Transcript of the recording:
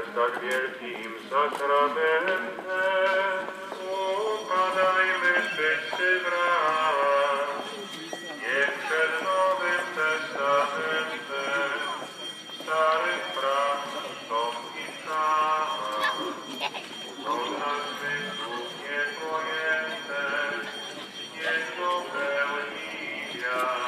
tak wielkim sakramentem upadajmy wszyscy wraz. Niech przed Nowym Testamentem starych praw stąpi czas. Są nas zmysłów niepojęte, niech dopełni wiara